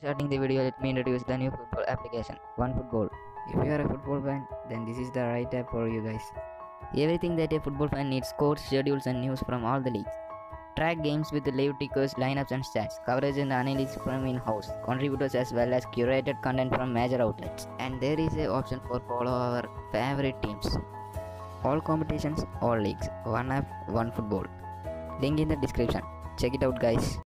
starting the video, let me introduce the new football application, OneFootball. If you are a football fan, then this is the right app for you guys. Everything that a football fan needs scores, schedules, and news from all the leagues. Track games with the live tickers, lineups, and stats. Coverage and analysis from in house. Contributors as well as curated content from major outlets. And there is a option for follow our favorite teams. All competitions, all leagues. One app, one football. Link in the description. Check it out, guys.